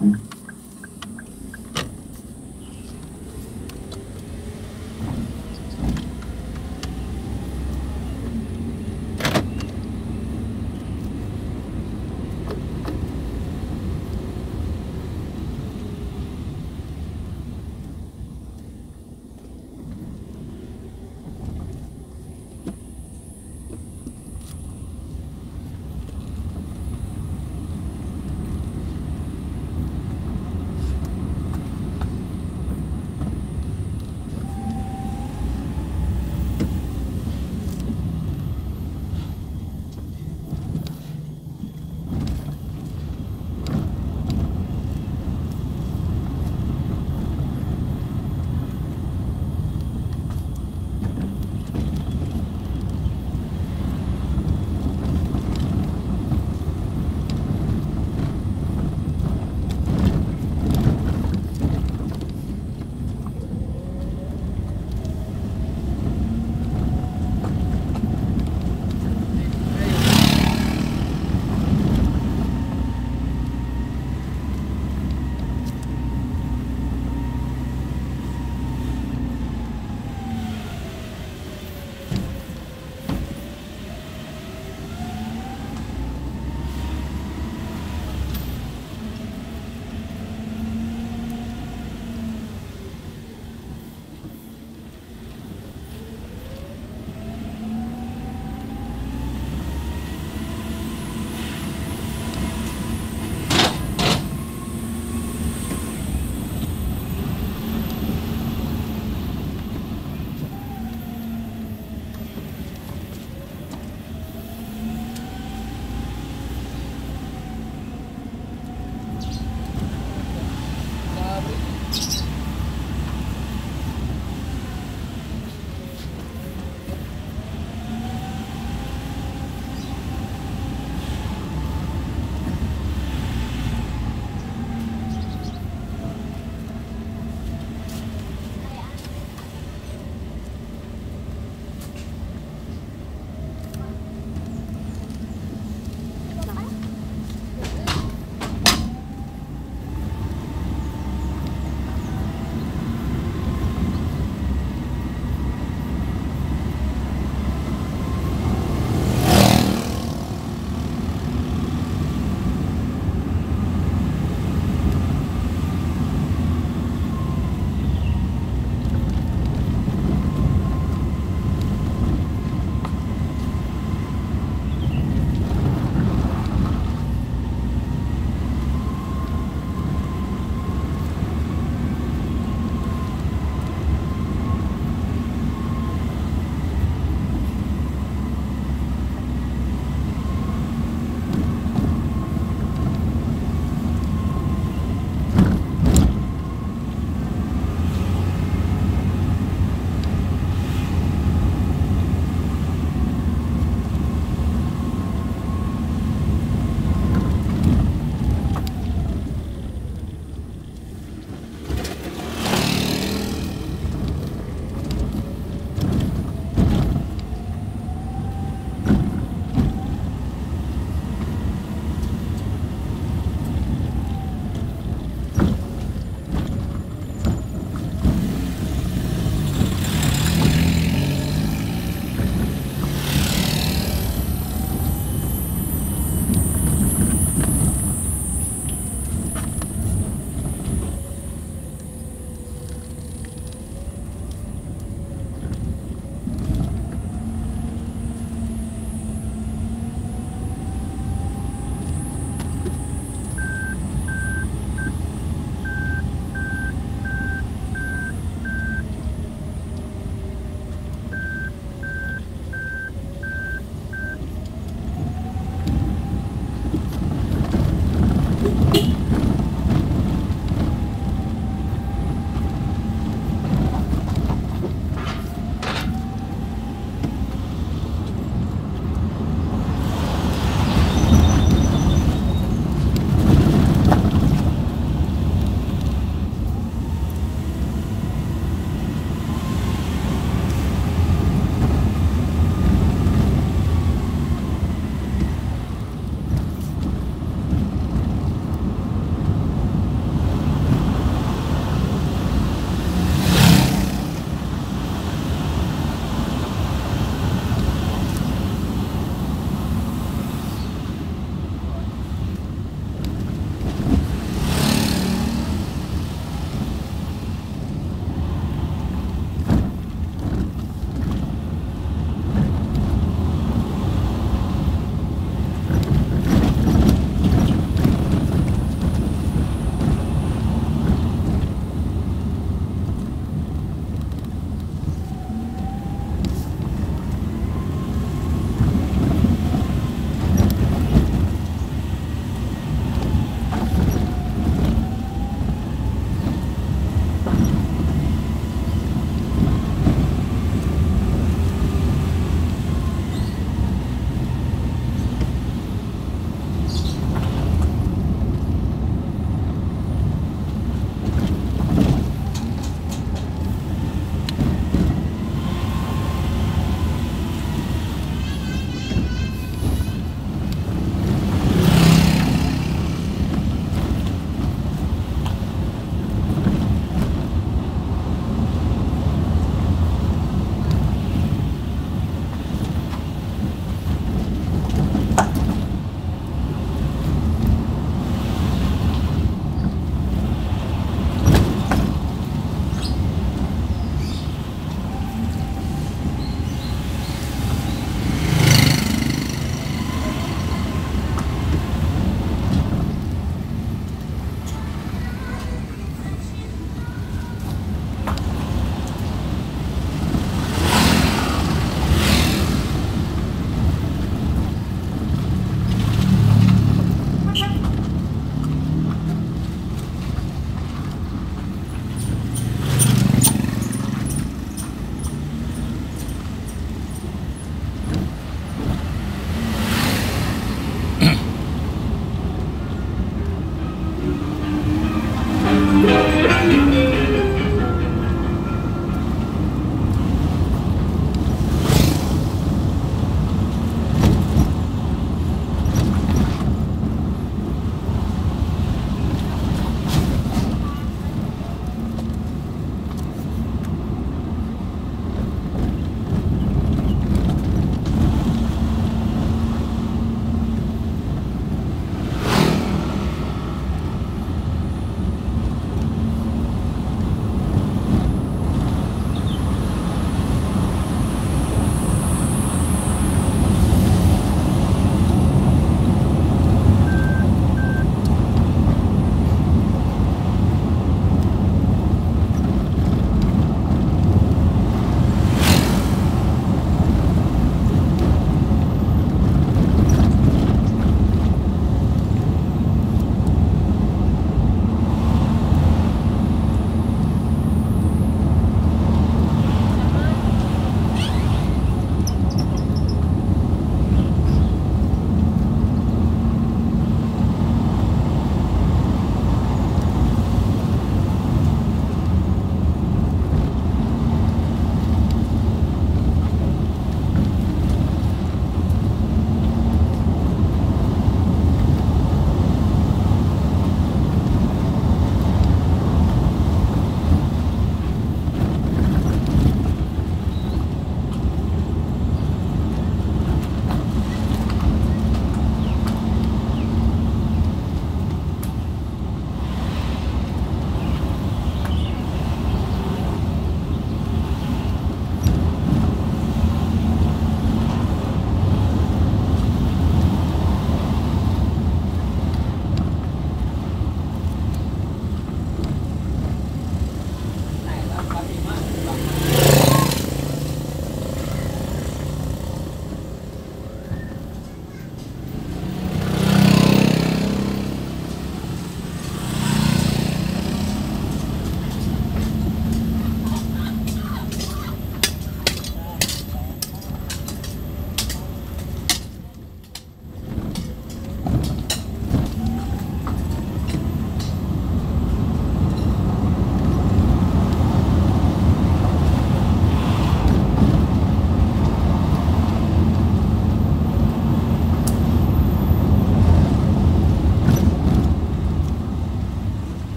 Mm-hmm.